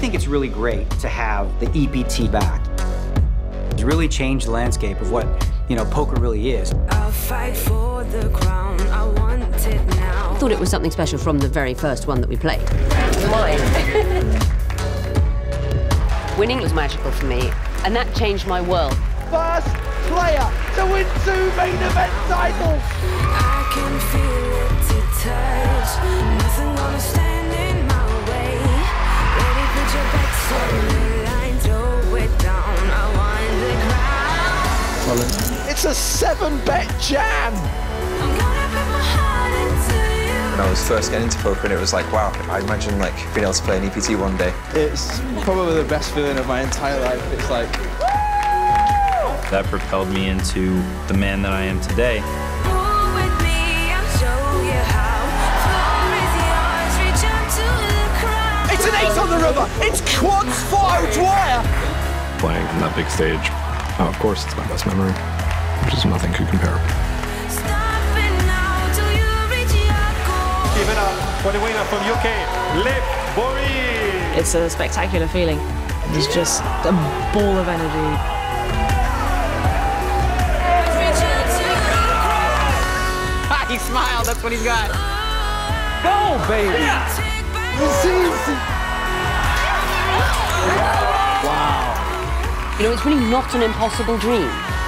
think it's really great to have the EPT back. It's really changed the landscape of what, you know, poker really is. I'll fight for the crown. I want it now. I thought it was something special from the very first one that we played. Mine. Winning was magical for me, and that changed my world. First player to win two main event titles. Want. It's a seven bet jam. I'm gonna put my heart into you. When I was first getting into poker, and it was like, wow, I imagine like being able to play an EPT one day. It's probably the best feeling of my entire life. It's like That propelled me into the man that I am today. Move with me. I'll show you how. Floor is yours. Reach out to the crowd. it's an eight on the river. It's quads fire wire. playing from that big stage. Oh, of course, it's my best memory. Just nothing could compare. Stop it now till you reach your goal. Give it up for the winner from UK, Liv Boeree. It's a spectacular feeling. It's just a ball of energy. Reach out to the crowd. he smiled, that's what he's got. Go, baby. Take You know, it's really not an impossible dream.